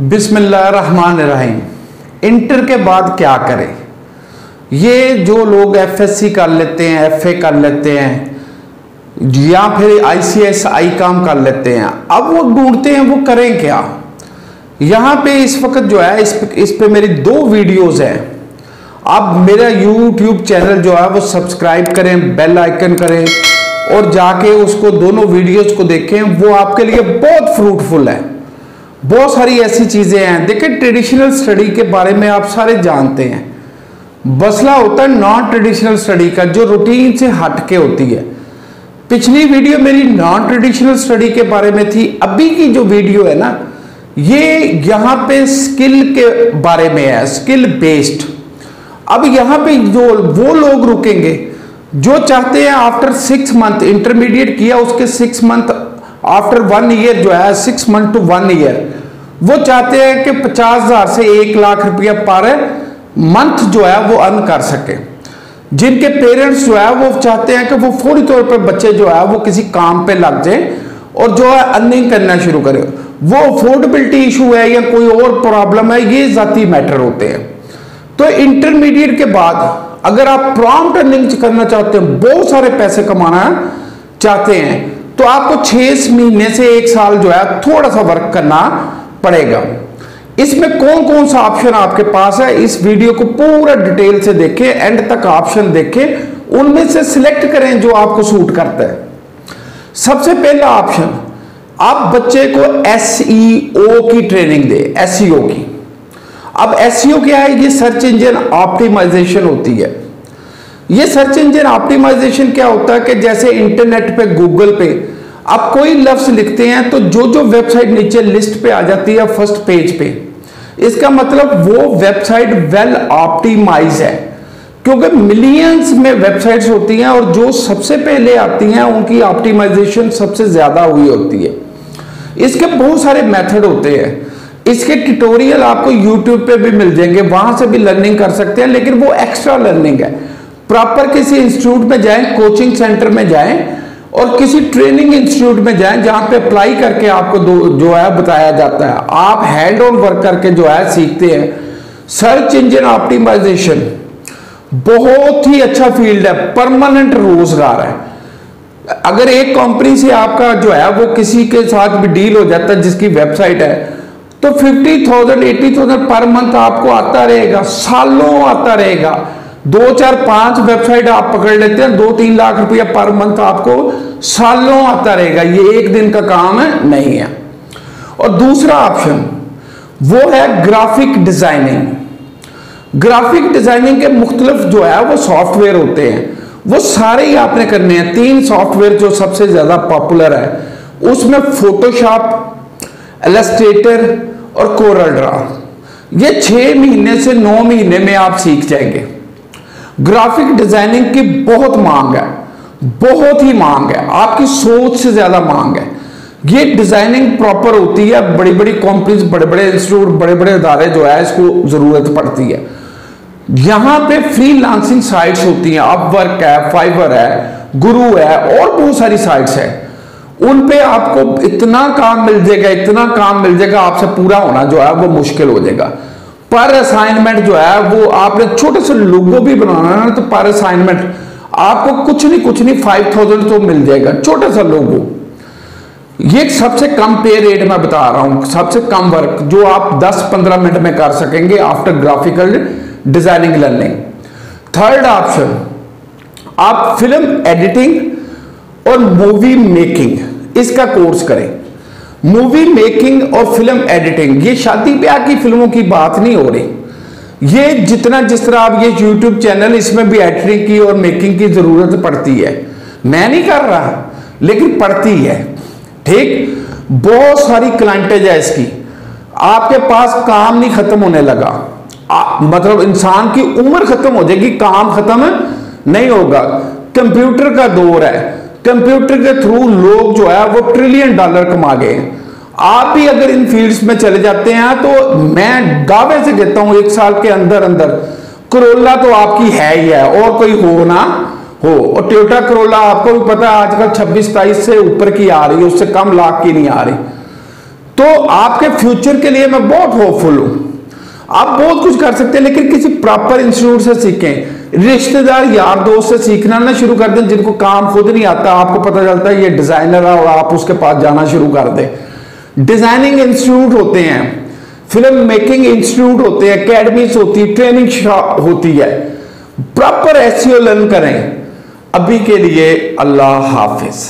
बिस्मिल्लाहिर्रहमानिर्रहीम। इंटर के बाद क्या करें? ये जो लोग एफएससी कर लेते हैं एफए कर लेते हैं या फिर आईसीएस आई काम कर लेते हैं अब वो ढूंढते हैं वो करें क्या? यहाँ पे इस वक्त जो है इस पे, इस पे मेरी दो वीडियोस हैं। आप मेरा यूट्यूब चैनल जो है वो सब्सक्राइब करें बेल आइकन करें और जाके उसको दोनों वीडियोस को देखें वो आपके लिए बहुत फ्रूटफुल है। बहुत सारी ऐसी चीज़ें हैं। देखिए ट्रेडिशनल स्टडी के बारे में आप सारे जानते हैं। बसला होता है नॉन ट्रेडिशनल स्टडी का, जो रूटीन से हट के होती है। पिछली वीडियो मेरी नॉन ट्रेडिशनल स्टडी के बारे में थी। अभी की जो वीडियो है ना, ये यहाँ पे स्किल के बारे में है स्किल बेस्ड अब यहाँ पे जो, वो लोग रुकेंगे, जो चाहते हैं आफ्टर सिक्स मंथ इंटरमीडिएट किया, उसके six month after one year जो है six month to one year वो चाहते हैं कि पचास हज़ार से एक लाख रुपया पर मंथ जो है, वो अर्न कर सके। जिनके पेरेंट्स जो है, वो चाहते हैं कि वो फौरी तौर पर बच्चे जो है, वो किसी काम पे लग जाए और जो है अर्निंग करना शुरू करें। वो अफोर्डेबिलिटी इशू है या कोई और प्रॉब्लम है, ये जाती मैटर होते हैं। तो इंटरमीडिएट के बाद, अगर आप प्रॉम्प्ट अर्निंग करना चाहते हैं, बहुत सारे पैसे कमाना चाहते हैं तो आपको छह महीने से एक साल जो है थोड़ा सा वर्क करना पड़ेगा। इसमें कौन कौन सा ऑप्शन आपके पास है, इस वीडियो को पूरा डिटेल से देखें एंड तक ऑप्शन देखें, उनमें से सिलेक्ट करें जो आपको सूट करता है। सबसे पहला ऑप्शन आप बच्चे को एस e की ट्रेनिंग दे एस की। अब एस e क्या है? ये सर्च इंजन ऑप्टिमाइजेशन होती है। ये सर्च इंजन ऑप्टिमाइजेशन क्या होता है कि जैसे इंटरनेट पे गूगल पे आप कोई लफ्ज लिखते हैं तो जो जो वेबसाइट नीचे लिस्ट पे आ जाती है फ़र्स्ट पेज पे, इसका मतलब वो वेबसाइट वेल ऑप्टिमाइज है, क्योंकि मिलियंस में वेबसाइट्स होती हैं और जो सबसे पहले आती हैं, उनकी ऑप्टिमाइजेशन सबसे ज़्यादा हुई होती है। इसके बहुत सारे मेथड होते हैं। इसके ट्यूटोरियल आपको यूट्यूब पे भी मिल जाएँगे, वहाँ से भी लर्निंग कर सकते हैं, लेकिन वो एक्स्ट्रा लर्निंग है। प्रॉपर किसी इंस्टीट्यूट में जाएँ, कोचिंग सेंटर में जाएँ और किसी ट्रेनिंग इंस्टीट्यूट में जाएँ, जहाँ पे अप्लाई करके आपको जो है, बताया जाता है। आप हैंड ऑन वर्क करके जो है, सीखते हैं। सर्च इंजन ऑप्टिमाइजेशन बहुत ही अच्छा फ़ील्ड है परमानेंट रोज़गार है। अगर एक कंपनी से आपका जो है, वो किसी के साथ भी डील हो जाता है, जिसकी वेबसाइट है तो fifty thousand eighty thousand per month आपको आता रहेगा, सालों आता रहेगा। दो चार पाँच वेबसाइट आप पकड़ लेते हैं, दो तीन लाख रुपया पर मंथ आपको सालों आता रहेगा। ये एक दिन का काम है, नहीं है। और दूसरा ऑप्शन, वो है ग्राफिक डिज़ाइनिंग। ग्राफिक डिज़ाइनिंग के मुख्तलिफ़ जो है, वो सॉफ्टवेयर होते हैं। वो सारे ही आपने करने हैं। तीन सॉफ्टवेयर जो सबसे ज़्यादा पॉपुलर है, उसमें फोटोशॉप एलस्ट्रेटर और कोरल ड्रा ये छह महीने से नौ महीने में आप सीख जाएँगे। ग्राफिक डिज़ाइनिंग की बहुत मांग है, बहुत ही मांग है, आपकी सोच से ज़्यादा मांग है। ये डिज़ाइनिंग प्रॉपर होती है बड़ी बड़ी कंपनीज़ बड़े बड़े इंस्टीट्यूट बड़े बड़े अदारे जो है, इसको ज़रूरत पड़ती है। यहाँ पे फ्री लांसिंग साइट्स होती हैं अपवर्क है फाइबर है गुरु है, और बहुत सारी साइट्स है। उन पे आपको इतना काम मिल जाएगा, इतना काम मिल जाएगा, आपसे पूरा होना जो है, वो मुश्किल हो जाएगा। पर असाइनमेंट जो है, वो आपने छोटे से लोगो भी बनाना है तो पर असाइनमेंट आपको कुछ नहीं कुछ नहीं फाइव थाउज़ेंड तो मिल जाएगा, छोटा सा लोगो ये सबसे कम पे रेट में बता रहा हूँ, सबसे कम वर्क जो आप 10-15 मिनट में कर सकेंगे after graphical designing learning third option आप फ़िल्म एडिटिंग और मूवी मेकिंग इसका कोर्स करें। मूवी मेकिंग और फ़िल्म एडिटिंग ये शादी ब्याह की फ़िल्मों की बात नहीं हो रही। ये जितना जिस तरह आप ये यूट्यूब चैनल इसमें भी एडिटिंग की और मेकिंग की ज़रूरत पड़ती है। मैं नहीं कर रहा लेकिन पड़ती है। ठीक? बहुत सारी क्लाइंटेज है इसकी। आपके पास काम नहीं खत्म होने लगा। आ, मतलब इंसान की उम्र खत्म हो जाएगी काम खत्म नहीं होगा। कंप्यूटर का दौर है। कंप्यूटर के थ्रू लोग जो है वो ट्रिलियन डॉलर कमा गए आप भी अगर इन फील्ड्स में चले जाते हैं तो मैं दावे से कहता हूँ, एक साल के अंदर अंदर करोला तो आपकी है ही है, और कोई हो ना हो। और टोयोटा करोला आपको भी पता है, आजकल 26 तेईस से ऊपर की आ रही है, उससे कम लाख की नहीं आ रही। तो आपके फ्यूचर के लिए मैं बहुत होपफुल हूँ। आप बहुत कुछ कर सकते हैं, लेकिन किसी प्रॉपर इंस्टीट्यूट से सीखें। रिश्तेदार यार दोस्त से सीखना ना शुरू कर दें, जिनको काम खुद नहीं आता, आपको पता चलता है ये डिज़ाइनर है और आप उसके पास जाना शुरू कर दें। डिज़ाइनिंग इंस्टीट्यूट होते हैं फ़िल्म मेकिंग इंस्टीट्यूट होते हैं अकेडमीज होती है ट्रेनिंग होती है। प्रॉपर एस लर्न करें। अभी के लिए अल्लाह हाफिज।